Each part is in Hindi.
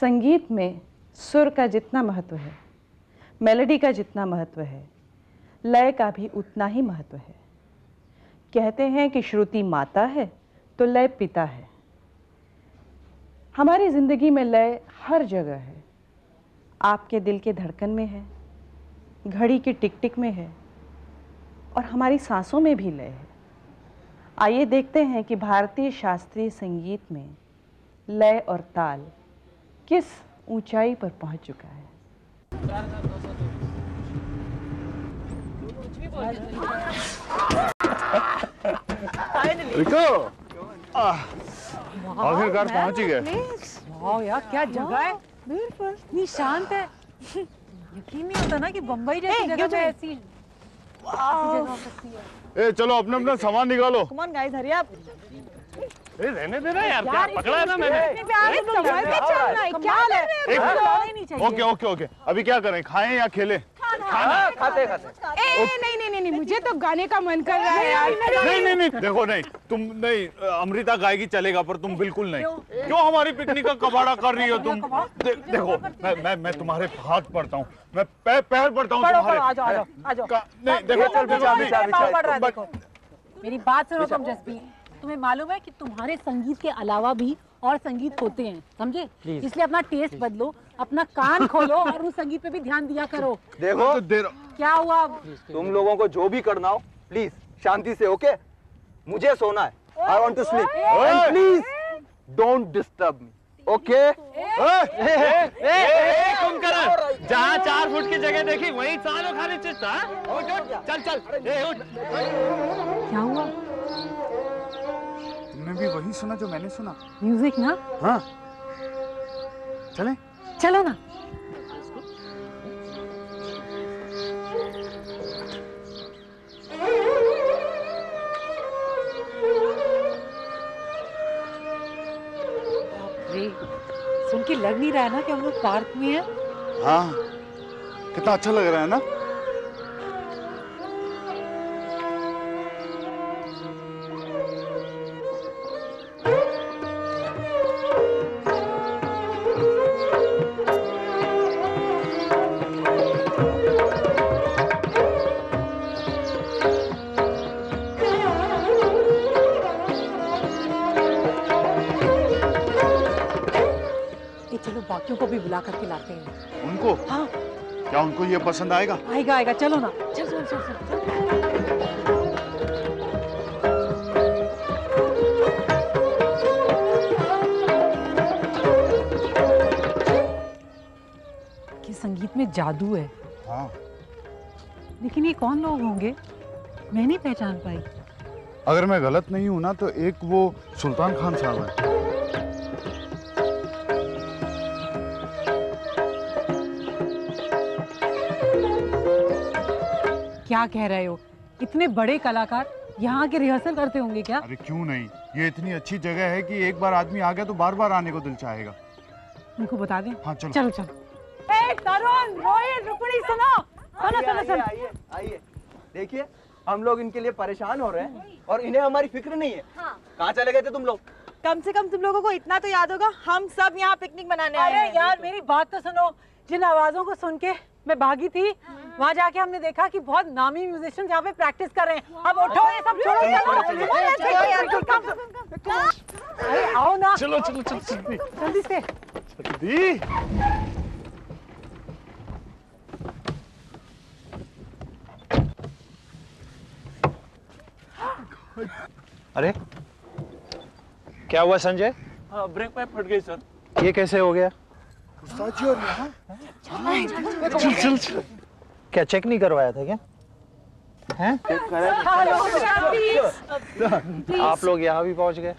संगीत में सुर का जितना महत्व है मेलोडी का जितना महत्व है, लय का भी उतना ही महत्व है। कहते हैं कि श्रुति माता है तो लय पिता है। हमारी ज़िंदगी में लय हर जगह है। आपके दिल के धड़कन में है, घड़ी की टिक टिक में है, और हमारी सांसों में भी लय है। आइए देखते हैं कि भारतीय शास्त्रीय संगीत में लय और ताल किस ऊंचाई पर पहुँच चुका है? रिको। आखिरकार पहुँच ही गए। वाह यार क्या जगह है? बिल्कुल। इतनी शांत है। यकीन नहीं होता ना कि बम्बई जैसी जगह पे ऐसी हो है। ए चलो अपना अपना सामान निकालो। Come on guys hurry up ए रहने देना यार क्या पकड़ा है ना मैंने है ही ओके ओके ओके अभी क्या करें खाएँ या खेलें खाते खाते ए नहीं नहीं नहीं नहीं मुझे तो गाने का मन कर रहा है यार नहीं नहीं नहीं देखो नहीं तुम नहीं अमृता गाएगी चलेगा पर तुम बिल्कुल नहीं क्यों हमारी पिकनिक का कबाड़ा कर रही हो तुम देखो मैं मैं मैं तुम्हारे हाथ पड़ता हूँ मैं पैर पड़ता हूँ तुम्हारे नहीं है, देखो। मेरी बात सुनो तुम जसबी तुम्हें मालूम है कि तुम्हारे संगीत के अलावा भी और संगीत होते हैं समझे इसलिए अपना टेस्ट बदलो अपना कान खोलो और उस संगीत पे भी ध्यान दिया करो देखो तो दे क्या हुआ अब? तुम लोगों को जो भी करना हो प्लीज़ शांति से ओके मुझे सोना है I want to sleep and please don't disturb me okay जहाँ चार फुट की जगह देखी वही सालों खाली हाँ? उठ, चल चल ए, उठ क्या हुआ तुमने भी वही सुना जो मैंने सुना। म्यूज़िक ना? हाँ। चलें। चलो ना। सुन के लग नहीं रहा है ना कि हम लोग पार्क में हैं? हाँ। कितना अच्छा लग रहा है ना? उनको ये पसंद आएगा? आएगा आएगा चलो ना। चल चल चल चल। कि संगीत में जादू है। हाँ। लेकिन ये कौन लोग होंगे? मैं नहीं पहचान पाई। अगर मैं गलत नहीं हूँ ना तो एक वो सुल्तान खान साहब है। क्या कह रहे हो? इतने बड़े कलाकार यहाँ के रिहर्सल करते होंगे क्या? अरे क्यों नहीं? ये इतनी अच्छी जगह है कि एक बार आदमी आ गया तो बार बार आने को दिल चाहेगा। उनको बता दें? हाँ चलो। चलो चलो। ए तरुण रोहित रुक्मिणी सुनो। सुनो सुनो सुनो आइए आइए देखिए हम लोग इनके लिए परेशान हो रहे हैं और इन्हें हमारी फ़िक्र नहीं है। हाँ। कहाँ चले गए थे तुम लोग? कम से कम तुम लोगों को इतना तो याद होगा हम सब यहाँ पिकनिक मनाने आए अरे हैं। यार मेरी बात तो सुनो। जिन आवाजों को सुन के मैं भागी थी वहाँ जाके हमने देखा कि बहुत नामी म्यूजिशियन यहाँ पे प्रैक्टिस कर रहे हैं अब उठो ये सब छोड़ो चलो चलो अरे आओ ना चलो चलो चलो जल्दी जल्दी से जल्दी अरे क्या हुआ संजय ब्रेक पाइप फट गई सर ये कैसे हो गया और यहाँ चल चल चल क्या चेक नहीं करवाया था क्या? हैं? आप लोग यहाँ भी पहुँच गए।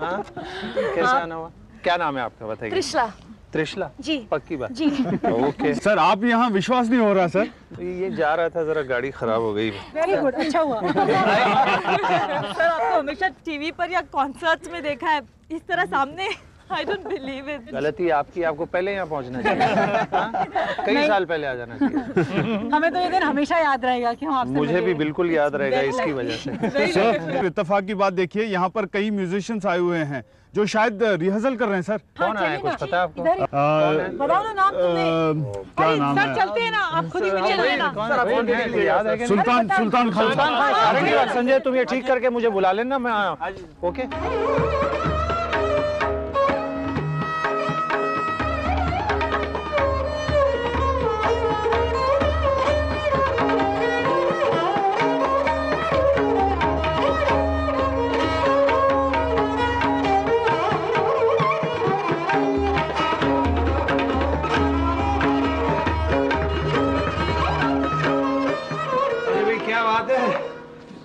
हाँ? कैसे आना हुआ? क्या नाम है आपका बताइए। त्रिशला। त्रिशला? जी। पक्की बात। जी। ओके। सर आप यहाँ विश्वास नहीं हो रहा सर? ये जा रहा था जरा गाड़ी खराब हो गई। वेरी गुड अच्छा हुआ। सर आपको हमेशा टीवी पर या कॉन्सर्ट्स में देखा है इस तरह सामने। आई डोंट बिलीव इट गलती आपकी आपको पहले यहाँ पहुँचना चाहिए। हाँ? कई साल पहले आ जाना चाहिए। हमें तो ये दिन हमेशा याद रहेगा कि हम आपसे मुझे भी बिल्कुल याद रहेगा इसकी वजह से। सर इत्तेफाक की बात देखिए यहाँ पर कई म्यूजिशियंस आए हुए हैं जो शायद रिहर्सल कर रहे हैं सर कौन आया कुछ पता है। आपको ही- बताओ ना नाम तुमने। क्या नाम सर है? चलते हैं ना। आप खुद ही है? है? सुल्तान सुल्तान खान। संजय तुम ये ठीक करके मुझे बुला लेना मैं आया ओके?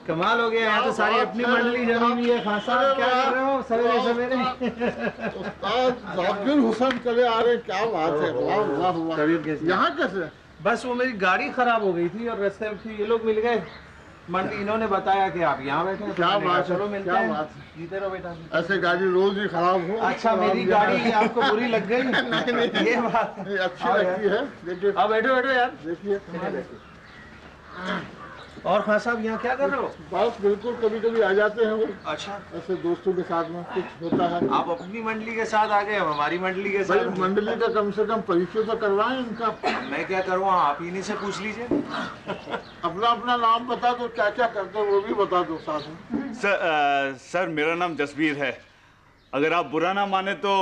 कमाल हो गया यहाँ तो सारी अपनी मंडली जमी हुई है खान साहब क्या कर रहे हो? सवेरे सवेरे। जाकिर हुसैन चले आ रहे क्या बात है कैसी? यहाँ कैसे? बस वो मेरी गाड़ी खराब हो गई थी और रास्ते में ये लोग मिल गए। मंडली इन्होंने बताया कि आप यहाँ बैठे क्या बात चलो मिलते क्या हैं। बात जीते रहो बेटा ऐसे गाड़ी रोज ही खराब हो। अच्छा मेरी गाड़ी आपको बुरी लग गई? नहीं, नहीं। ये बात अच्छी लगती है देखिए। अब बैठो बैठो यार। देखिए। और खान साहब यहाँ क्या कर रहे हो? बस बिल्कुल कभी कभी आ जाते हैं वो। अच्छा। ऐसे दोस्तों के साथ में कुछ होता है। आप अपनी मंडली के साथ आ गए हम हमारी मंडली के साथ मंडली का कम से कम परिचय तो करवाएँ इनका। मैं क्या करूँ आप इन्हीं से पूछ लीजिए। अपना अपना नाम बता दो क्या क्या करते हो वो भी बता दो साथ में। सर अ, सर मेरा नाम जसवीर है। अगर आप बुरा ना माने तो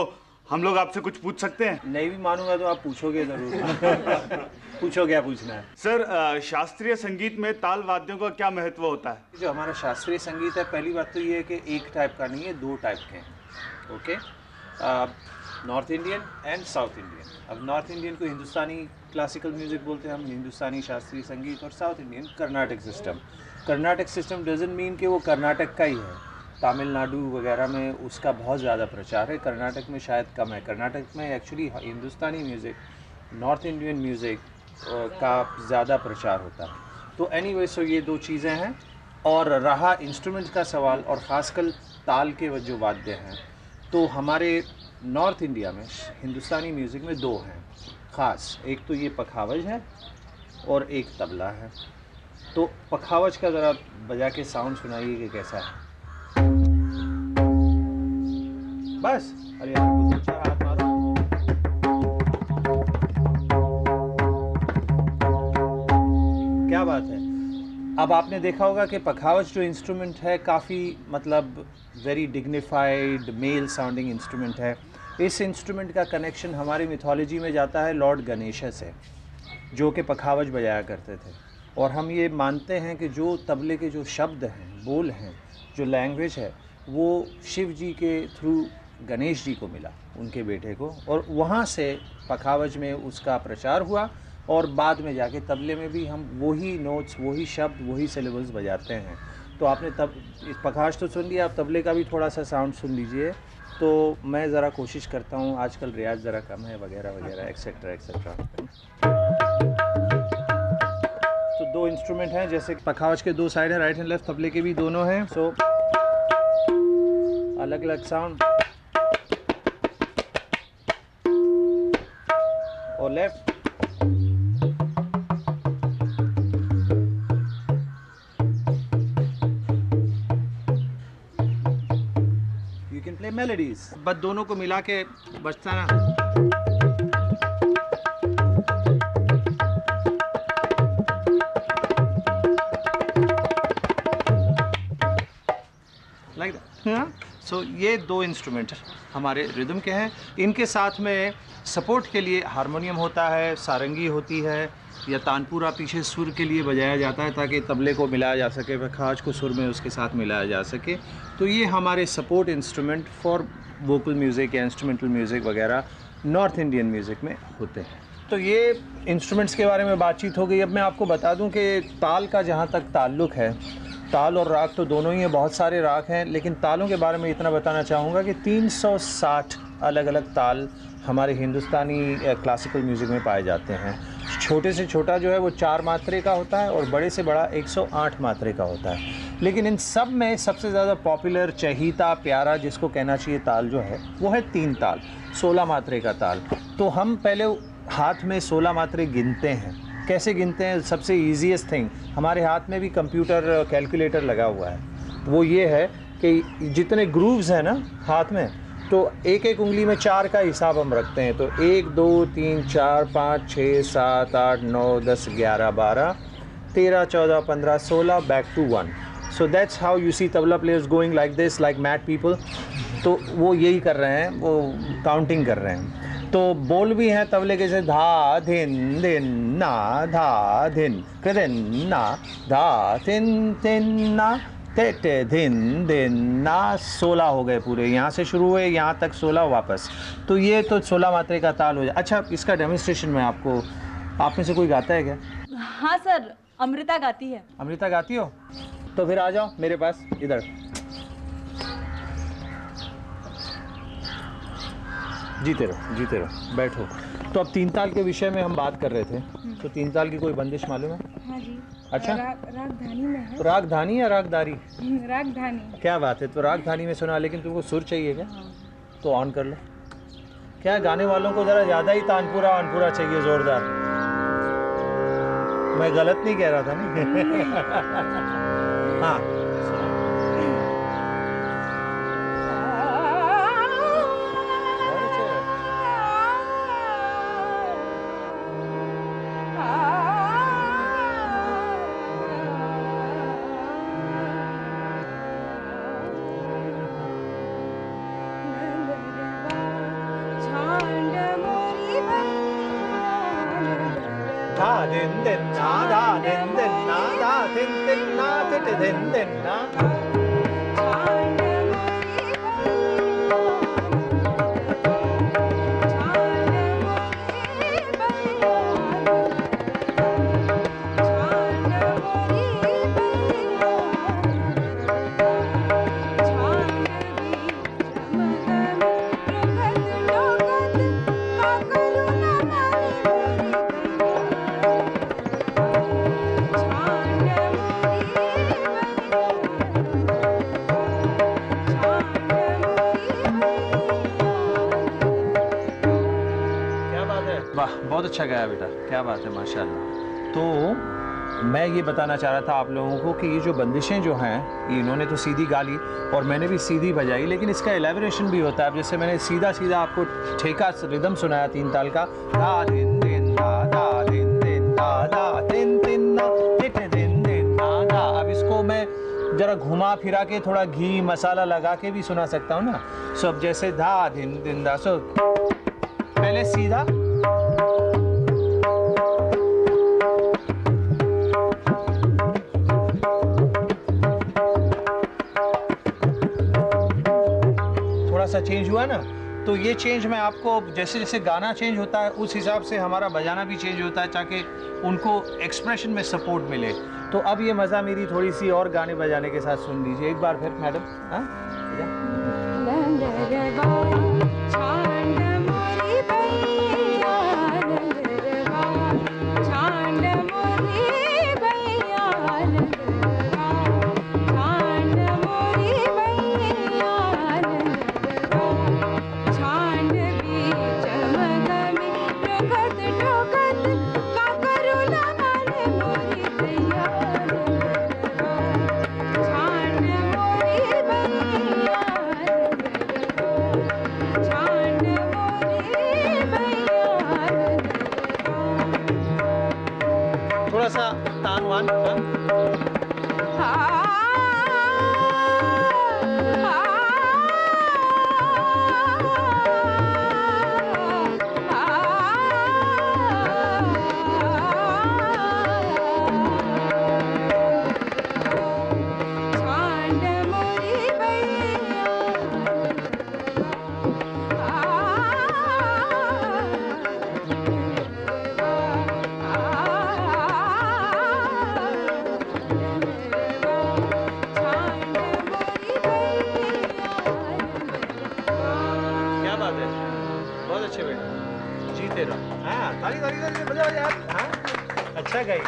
हम लोग आपसे कुछ पूछ सकते हैं? नहीं भी मानूँगा तो आप पूछोगे ज़रूर। पूछो क्या पूछना है। सर शास्त्रीय संगीत में ताल वाद्यों का क्या महत्व होता है? जो हमारा शास्त्रीय संगीत है पहली बात तो ये है कि एक टाइप का नहीं है दो टाइप के हैं। Okay North Indian and South Indian अब नॉर्थ इंडियन को हिंदुस्तानी क्लासिकल म्यूज़िक बोलते हैं हम हिंदुस्तानी शास्त्रीय संगीत और South Indian Carnatic system Carnatic system doesn't mean कि वो कर्नाटक का ही है। तमिलनाडु वगैरह में उसका बहुत ज़्यादा प्रचार है। कर्नाटक में शायद कम है। कर्नाटक में actually Hindustani music North Indian music का ज़्यादा प्रचार होता है। तो एनी सो ये दो चीज़ें हैं और रहा इंस्ट्रूमेंट का सवाल और ख़ासकर ताल के जो वाद्य हैं तो हमारे नॉर्थ इंडिया में, हिंदुस्तानी म्यूज़िक में दो हैं। ख़ास, एक तो ये पखावज है और एक तबला है। तो पखावज का ज़रा बजा के साउंड सुनाइए कि कैसा है। बस, अरे यार क्या बात है? अब आपने देखा होगा कि पखावज जो इंस्ट्रूमेंट है, काफ़ी मतलब very dignified male sounding instrument है। इस इंस्ट्रूमेंट का कनेक्शन हमारी मिथोलॉजी में जाता है लॉर्ड गणेश से, जो कि पखावज बजाया करते थे। और हम ये मानते हैं कि जो तबले के जो शब्द हैं, बोल हैं, जो लैंग्वेज है, वो शिव जी के थ्रू गणेश जी को मिला, उनके बेटे को। और वहाँ से पखावज में उसका प्रचार हुआ। और बाद में जाके तबले में भी हम वही नोट्स वही शब्द, वही सिलेबल्स बजाते हैं। तो आपने तब पखाज तो सुन लिया, आप तबले का भी थोड़ा सा साउंड सुन लीजिए। तो मैं ज़रा कोशिश करता हूँ, आजकल रियाज ज़रा कम है, वगैरह वगैरह एक्सेट्रा एक्सेट्रा तो दो इंस्ट्रूमेंट हैं, जैसे पखावज के दो साइड है राइट एंड लेफ़्ट तबले के भी दोनों हैं। सो अलग अलग साउंड और लेफ़्ट कैन बस दोनों को मिला के बजता ना लाइक सो ये दो इंस्ट्रूमेंट हमारे रिदम के हैं। इनके साथ में सपोर्ट के लिए हारमोनियम होता है सारंगी होती है या तानपुरा पीछे सुर के लिए बजाया जाता है ताकि तबले को मिलाया जा सके खाज को सुर में उसके साथ मिलाया जा सके। तो ये हमारे support instrument for vocal music या इंस्ट्रूमेंटल म्यूज़िक वगैरह नॉर्थ इंडियन म्यूज़िक में होते हैं। तो ये इंस्ट्रूमेंट्स के बारे में बातचीत हो गई। अब मैं आपको बता दूँ कि ताल का जहाँ तक ताल्लुक़ है, ताल और राग तो दोनों ही हैं, बहुत सारे राग हैं, लेकिन तालों के बारे में इतना बताना चाहूँगा कि 360 अलग अलग ताल हमारे हिंदुस्तानी क्लासिकल म्यूज़िक में पाए जाते हैं। छोटे से छोटा जो है वो चार मात्रे का होता है और बड़े से बड़ा 108 मात्रे का होता है। लेकिन इन सब में सबसे ज़्यादा पॉपुलर चहीता, प्यारा जिसको कहना चाहिए ताल जो है, वो है तीन ताल, सोलह मात्रे का ताल। तो हम पहले हाथ में सोलह मात्रे गिनते हैं। कैसे गिनते हैं? सबसे ईजीएस्ट थिंग हमारे हाथ में भी कंप्यूटर कैलकुलेटर लगा हुआ है। वो ये है कि जितने ग्रूव्स हैं ना हाथ में तो एक एक उंगली में चार का हिसाब हम रखते हैं। तो एक, दो, तीन, चार, पाँच छः सात, आठ, नौ, दस, ग्यारह, बारह, तेरह, चौदह, पंद्रह, सोलह back to one so that's how you see tabla players going like this like mad people तो वो यही कर रहे हैं, वो काउंटिंग कर रहे हैं। तो बोल भी हैं तबले के जैसे, धा, धिन धिन, ना, धा, धिन कृदिन ना, धा थिन थिन ना। ते टे धिन दिन ना सोलह हो गए पूरे। यहाँ से शुरू हुए यहाँ तक सोलह वापस। तो ये तो सोलह मात्रे का ताल हो जाए अच्छा इसका डेमोन्स्ट्रेशन में आपको आप में से कोई गाता है क्या? हाँ सर अमृता गाती है। अमृता गाती हो? तो फिर आ जाओ मेरे पास इधर। जीते रहो जीते रहो बैठो। तो अब तीन ताल के विषय में हम बात कर रहे थे। तो तीन ताल की कोई बंदिश मालूम है? हाँ जी। अच्छा। रागधानी में है। तो रागधानी या रागदारी? रागधानी। क्या बात है तो रागधानी में सुना लेकिन तुमको सुर चाहिए क्या? तो ऑन कर लो। क्या गाने वालों को जरा ज़्यादा ही तानपुरा वानपुरा चाहिए ज़ोरदार? मैं गलत नहीं कह रहा था नहीं। हाँ। दिन दिन ना धा बहुत अच्छा गाया बेटा, क्या बात है, माशाल्लाह। तो मैं ये बताना चाह रहा था आप लोगों को कि ये जो बंदिशें जो हैं, ये इन्होंने तो सीधी गा ली और मैंने भी सीधी बजाई, लेकिन इसका एलेबोरेशन भी होता है। जैसे मैंने सीधा सीधा आपको ठेका रिदम सुनाया तीन ताल का। धा दिन दिन धा धा दिन दिन धा धा दिन दिन टिट दिन दिन धा धा अब इसको मैं जरा घुमा फिरा के, थोड़ा घी, मसाला लगा के भी सुना सकता हूँ ना? सो अब जैसे धा दिन दिन धा सो पहले सीधा सा चेंज हुआ ना तो ये चेंज मैं आपको जैसे जैसे गाना चेंज होता है, उस हिसाब से हमारा बजाना भी चेंज होता है, ताकि उनको एक्सप्रेशन में सपोर्ट मिले। तो अब ये मज़ा मेरी थोड़ी सी और गाने बजाने के साथ सुन लीजिए, एक बार फिर मैडम हाँ? अच्छा गाई।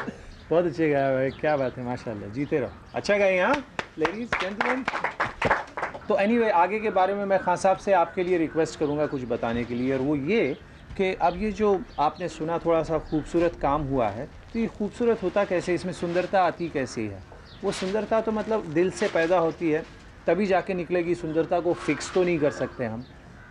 बहुत अच्छे गाया भाई क्या बात है माशाल्लाह जीते रहो। अच्छा गाई हाँ? लेडीज़ जेंटलमैन तो एनीवे anyway, आगे के बारे में मैं खान साहब से आपके लिए रिक्वेस्ट करूँगा कुछ बताने के लिए और वो ये कि अब ये जो आपने सुना थोड़ा सा खूबसूरत काम हुआ है तो ये खूबसूरत होता कैसे? इसमें सुंदरता आती कैसे है? वो सुंदरता तो मतलब दिल से पैदा होती है तभी जाके निकलेगी सुंदरता को फिक्स तो नहीं कर सकते हम।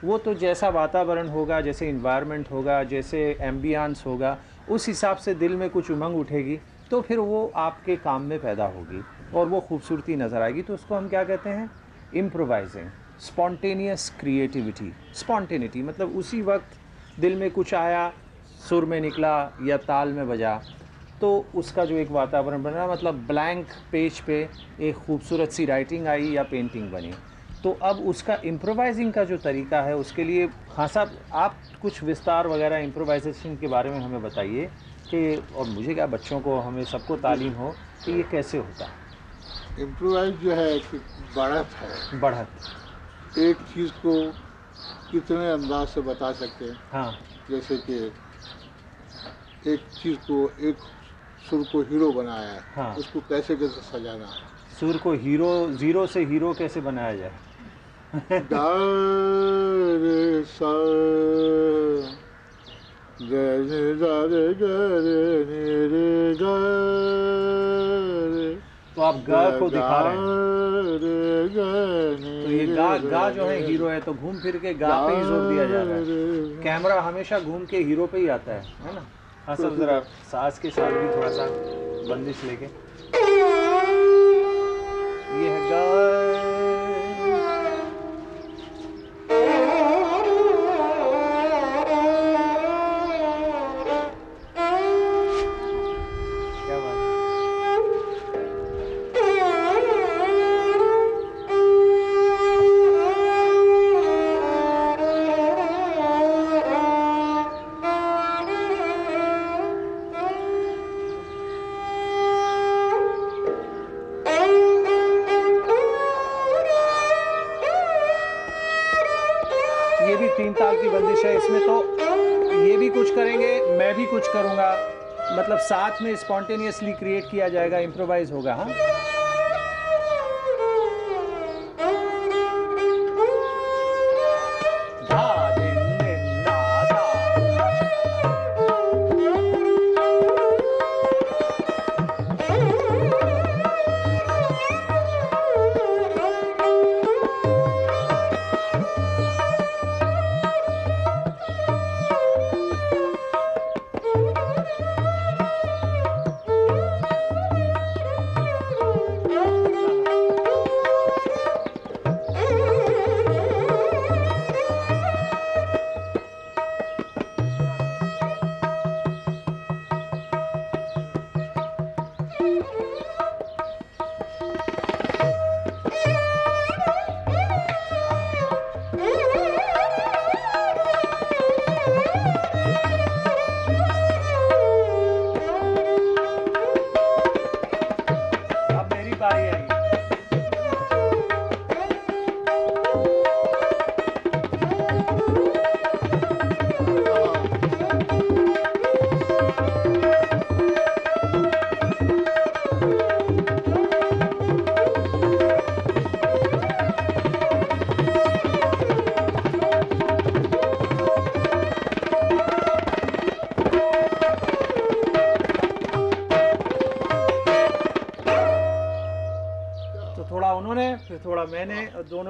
वो तो जैसा वातावरण होगा जैसे इन्वायरमेंट होगा जैसे एम्बियांस होगा उस हिसाब से दिल में कुछ उमंग उठेगी तो फिर वो आपके काम में पैदा होगी और वो खूबसूरती नज़र आएगी। तो उसको हम क्या कहते हैं? इम्प्रोवाइजिंग स्पॉन्टेनियस क्रिएटिविटी स्पॉन्टेनिटी मतलब उसी वक्त दिल में कुछ आया, सुर में निकला या ताल में बजा तो उसका जो एक वातावरण बना मतलब ब्लैंक पेज पे एक खूबसूरत सी राइटिंग आई या पेंटिंग बनी। तो अब उसका इम्प्रोवाइजिंग का जो तरीका है उसके लिए हाँ साहब आप कुछ विस्तार वगैरह इम्प्रोवाइजेशन के बारे में हमें बताइए कि और मुझे क्या बच्चों को हमें सबको तालीम हो कि ये कैसे होता है? इम्प्रोवाइज जो है एक बढ़त है। बढ़त। एक चीज़ को कितने अंदाज से बता सकते हैं? हाँ। जैसे कि एक चीज़ को एक सुर को हीरो बनाया है हाँ। उसको कैसे कैसे सजाना है? सुर को हीरो ज़ीरो से हीरो कैसे बनाया जाए? रे ग रे नि रे तो आप गा को दिखा रहे हैं। तो ये गा गा गा जो है हीरो है तो घूम फिर के गा पे ही ज़ोर दिया जा रहा है। कैमरा हमेशा घूम के हीरो पे ही आता है है ना? हाँ सब जरा सास के साथ भी थोड़ा सा बंदिश लेके। में स्पॉन्टेनियसली क्रिएट किया जाएगा इम्प्रोवाइज होगा हाँ?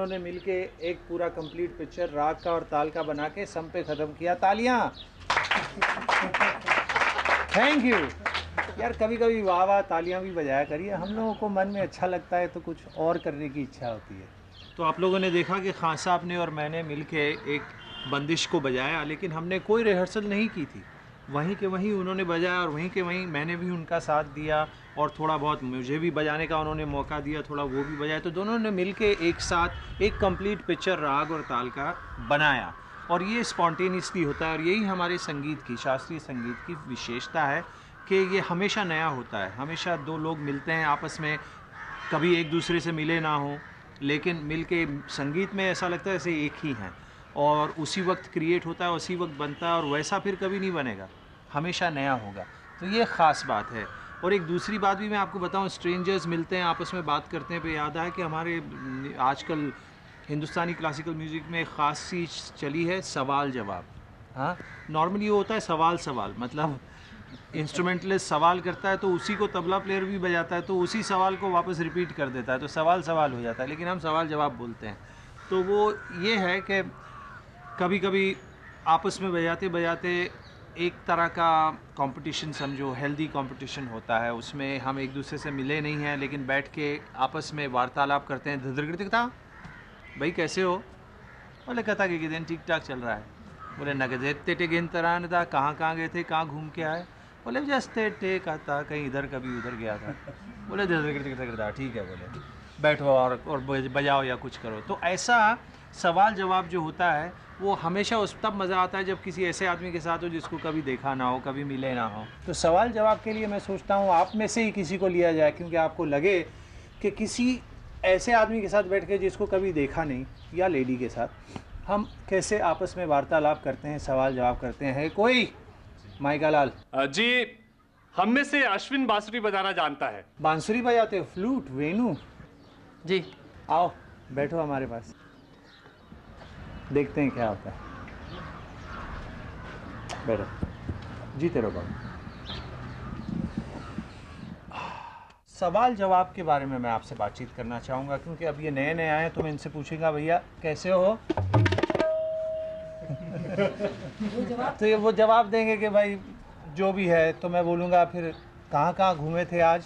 ने मिलके एक पूरा कंप्लीट पिक्चर राग का और ताल का बना के सम पे ख़त्म किया। तालियाँ! थैंक यू यार कभी कभी वाह वाह तालियाँ भी बजाया करिए। हम लोगों को मन में अच्छा लगता है तो कुछ और करने की इच्छा होती है। तो आप लोगों ने देखा कि खान साहब ने और मैंने मिलके एक बंदिश को बजाया, लेकिन हमने कोई रिहर्सल नहीं की थी। वहीं के वहीं उन्होंने बजाया और वहीं के वहीं मैंने भी उनका साथ दिया और थोड़ा बहुत मुझे भी बजाने का उन्होंने मौका दिया, थोड़ा वो भी बजाया। तो दोनों ने मिल के एक साथ एक कंप्लीट पिक्चर राग और ताल का बनाया और ये स्पॉन्टेनियसली होता है और यही हमारे संगीत की, शास्त्रीय संगीत की विशेषता है कि ये हमेशा नया होता है। हमेशा दो लोग मिलते हैं आपस में, कभी एक दूसरे से मिले ना हो, लेकिन मिल के संगीत में ऐसा लगता है जैसे एक ही हैं और उसी वक्त क्रिएट होता है, उसी वक्त बनता है और वैसा फिर कभी नहीं बनेगा। हमेशा नया होगा। तो ये ख़ास बात है। और एक दूसरी बात भी मैं आपको बताऊँ स्ट्रेंजर्स मिलते हैं आपस में बात करते हैं पे याद आया कि हमारे न, आजकल हिंदुस्तानी क्लासिकल म्यूज़िक में एक ख़ास चीज़ चली है सवाल जवाब। हाँ? नॉर्मली होता है सवाल सवाल मतलब इंस्ट्रूमेंटलिस्ट सवाल करता है तो उसी को तबला प्लेयर भी बजाता है तो उसी सवाल को वापस रिपीट कर देता है तो सवाल सवाल हो जाता है लेकिन हम सवाल जवाब बोलते हैं। तो वो ये है कि कभी कभी आपस में बजाते बजाते एक तरह का कंपटीशन समझो हेल्दी कंपटीशन होता है। उसमें हम एक दूसरे से मिले नहीं हैं, लेकिन बैठ के आपस में वार्तालाप करते हैं। धृदृगता भाई कैसे हो? बोले कहता कि दिन ठीक ठाक चल रहा है। बोले, नगदे तेटे गेन तरान था कहाँ कहाँ गए थे, कहाँ घूम के आए? बोले जस्ते टेक आता कहीं इधर कभी उधर गया था। बोले धृदृगता ठीक है, बोले, बैठो और और बजाओ या कुछ करो। तो ऐसा सवाल जवाब जो होता है वो हमेशा उस तब मज़ा आता है जब किसी ऐसे आदमी के साथ हो जिसको कभी देखा ना हो कभी मिले ना हो। तो सवाल जवाब के लिए मैं सोचता हूँ आप में से ही किसी को लिया जाए क्योंकि आपको लगे कि किसी ऐसे आदमी के साथ बैठ के जिसको कभी देखा नहीं या लेडी के साथ हम कैसे आपस में वार्तालाप करते हैं सवाल जवाब करते हैं। कोई? माइका लाल। जी हम में से अश्विन बांसुरी बजाना जानता है। बांसुरी बजाते हो? फ्लूट वेणु? जी। आओ बैठो हमारे पास। देखते हैं क्या होता है। बैठो। जीते रहो बाबू। सवाल जवाब के बारे में मैं आपसे बातचीत करना चाहूँगा, क्योंकि अब ये नए नए आए हैं तो मैं इनसे पूछूँगा, भैया, कैसे हो? तो ये वो जवाब देंगे कि, भाई, जो भी है तो मैं बोलूँगा, फिर कहाँ कहाँ घूमे थे आज?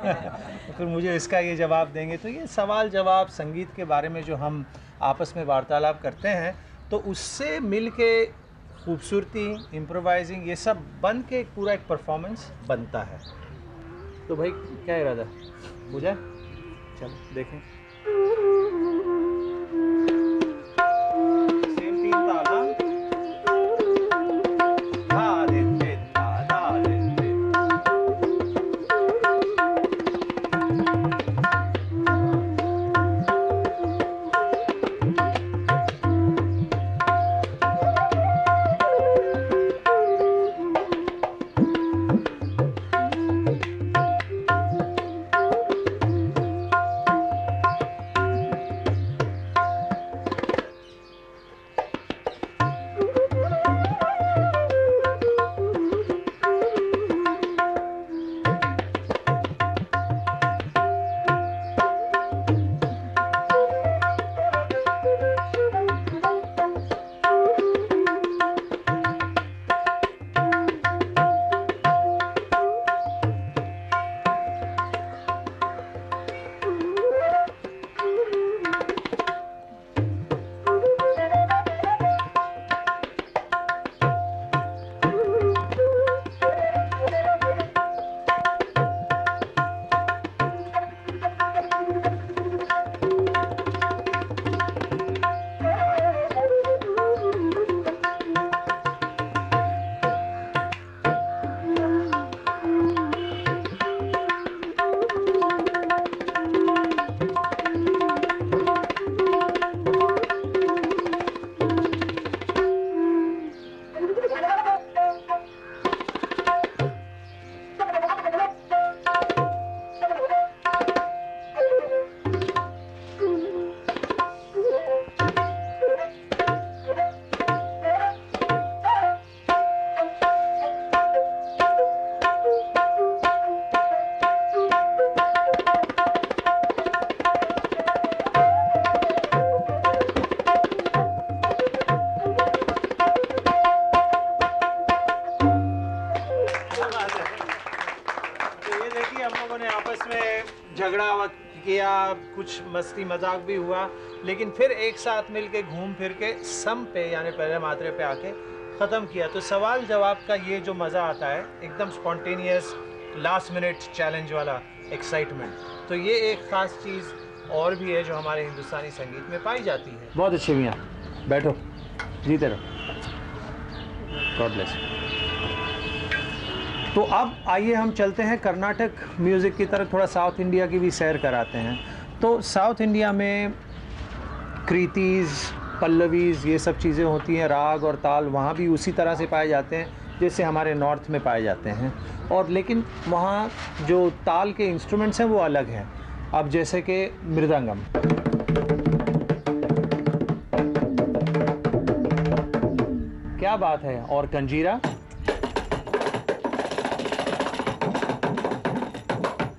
फिर मुझे इसका ये जवाब देंगे। तो ये सवाल जवाब संगीत के बारे में जो हम आपस में वार्तालाप करते हैं तो उससे मिल के खूबसूरती इम्प्रोवाइजिंग ये सब बन के पूरा एक परफॉर्मेंस बनता है। तो भाई, क्या इरादा? बुझा? चलो, देखें। कुछ मस्ती मज़ाक भी हुआ, लेकिन फिर एक साथ मिल के घूम फिर के सम पे, यानी पहले मात्रे पे आके ख़त्म किया। तो सवाल जवाब का ये जो मज़ा आता है, एकदम स्पॉन्टेनियस लास्ट मिनट चैलेंज वाला एक्साइटमेंट तो ये एक ख़ास चीज़ और भी है जो हमारे हिंदुस्तानी संगीत में पाई जाती है। बहुत अच्छे मियाँ। बैठो। जीते रहो। गॉड ब्लेस तो अब आइए हम चलते हैं कर्नाटक म्यूज़िक की तरफ़। थोड़ा साउथ इंडिया की भी सैर कराते हैं। तो साउथ इंडिया में कृतीज, पल्लवीज, ये सब चीज़ें होती हैं, राग और ताल वहाँ भी उसी तरह से पाए जाते हैं, जैसे हमारे नॉर्थ में पाए जाते हैं। और लेकिन वहाँ जो ताल के इंस्ट्रूमेंट्स हैं वो अलग हैं। अब जैसे कि मृदंगम। क्या बात है, और कंजीरा?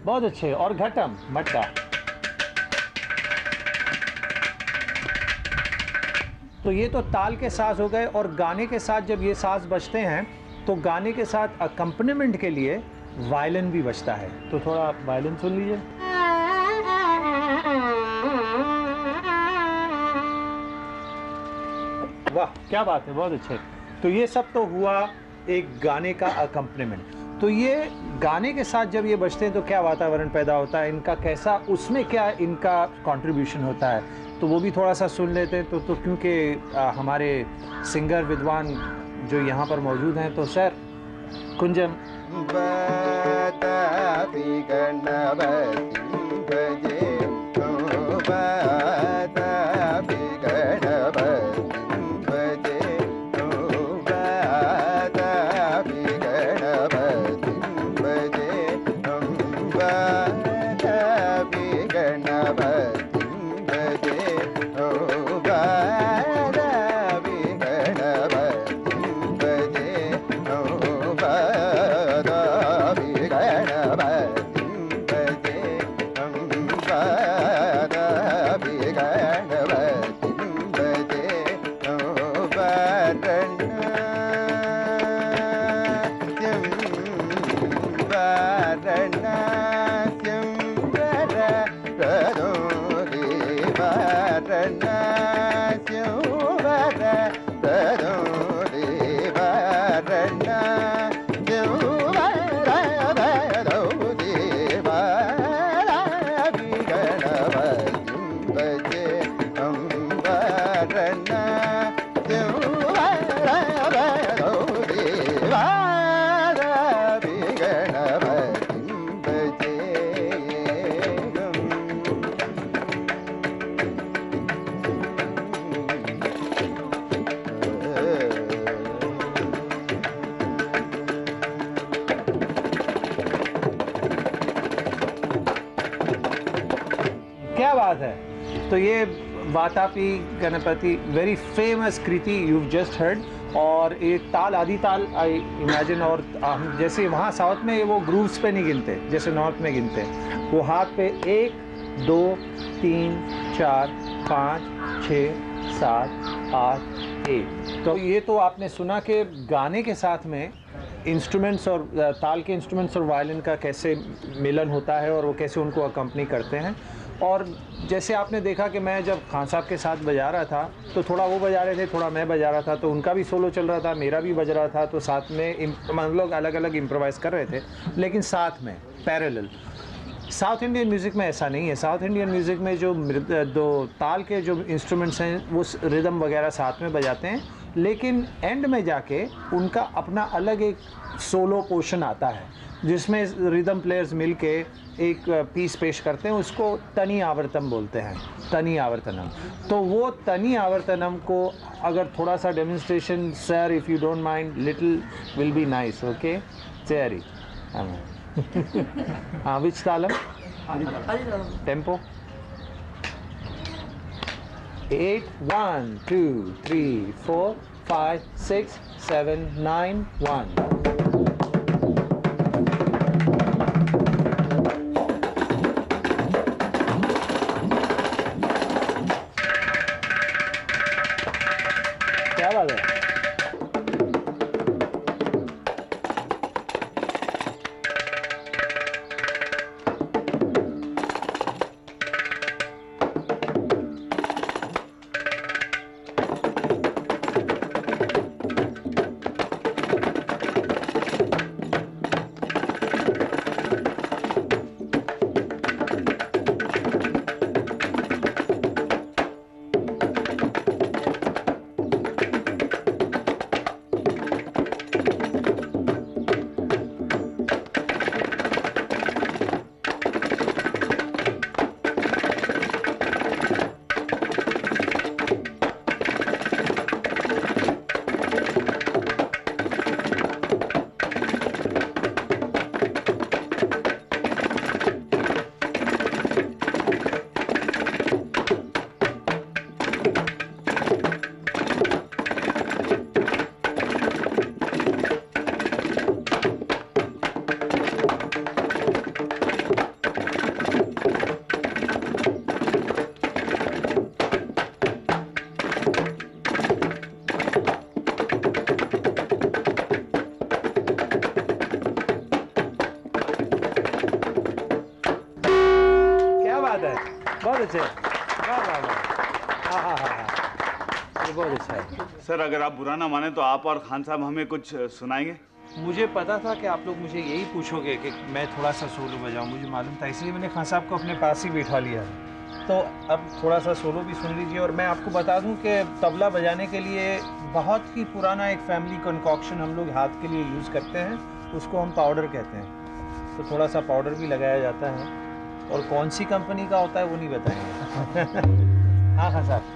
बहुत अच्छे, और घटम मट्टा तो ये तो ताल के साज हो गए और गाने के साथ जब ये साज बजते हैं तो गाने के साथ अकम्पनीमेंट के लिए वायलिन भी बजता है। तो थोड़ा आप वायलिन सुन लीजिए। वाह, क्या बात है, बहुत अच्छे। तो ये सब तो हुआ एक गाने का अकम्पनीमेंट तो ये गाने के साथ जब ये बजते हैं तो क्या वातावरण पैदा होता है? इनका कैसा, उसमें क्या इनका कंट्रीब्यूशन होता है? तो वो भी थोड़ा सा सुन लेते हैं। तो तो क्योंकि हमारे सिंगर विद्वान जो यहाँ पर मौजूद हैं तो sir Kunjam Vatapi Ganapati very famous kriti you just heard और एक ताल आदि ताल आई इमेजिन और हम जैसे वहाँ साउथ में वो ग्रूव्स पे नहीं गिनते, जैसे नॉर्थ में गिनते। वो हाथ पे एक, दो, तीन, चार, पाँच, छः, सात, आठ, एक। तो ये तो आपने सुना कि गाने के साथ में इंस्ट्रूमेंट्स और ताल के इंस्ट्रूमेंट्स और वायलिन का कैसे मिलन होता है और वो कैसे उनको अकम्पनी करते हैं। और जैसे आपने देखा कि मैं जब खान साहब के साथ बजा रहा था तो थोड़ा वो बजा रहे थे, थोड़ा मैं बजा रहा था तो उनका भी सोलो चल रहा था, मेरा भी बज रहा था तो साथ में मतलब अलग अलग इम्प्रोवाइज़ कर रहे थे, लेकिन साथ में पैरल साउथ इंडियन म्यूज़िक में ऐसा नहीं है। साउथ इंडियन म्यूज़िक में जो दो ताल के जो इंस्ट्रूमेंट्स हैं, वो रिदम वगैरह साथ में बजाते हैं। लेकिन एंड में जाके उनका अपना अलग एक सोलो पोर्शन आता है जिसमें रिदम प्लेयर्स मिल के एक पीस पेश करते हैं उसको तनी आवर्तम बोलते हैं तनी आवर्तनम। तो वो तनी आवर्तनम को अगर थोड़ा सा demonstration sir if you don't mind little will be nice okay cherry हाँ विच तालम टेंपो 8, 1, 2, 3, 4, 5, 6, 7, 9, 1. अगर आप बुरा ना माने तो आप और खान साहब हमें कुछ सुनाएँगे? मुझे पता था कि आप लोग मुझे यही पूछोगे कि मैं थोड़ा सा सोलो बजाऊं, मुझे मालूम था, इसलिए मैंने खान साहब को अपने पास ही बिठा लिया। तो अब थोड़ा सा सोलो भी सुन लीजिए और मैं आपको बता दूँ कि तबला बजाने के लिए बहुत ही पुराना एक फैमिली कंकॉक्शन हम लोग हाथ के लिए यूज़ करते हैं, उसको हम पाउडर कहते हैं। तो थोड़ा सा पाउडर भी लगाया जाता है और कौन सी कंपनी का होता है वो नहीं बताएँगे। हाँ हाँ साहब।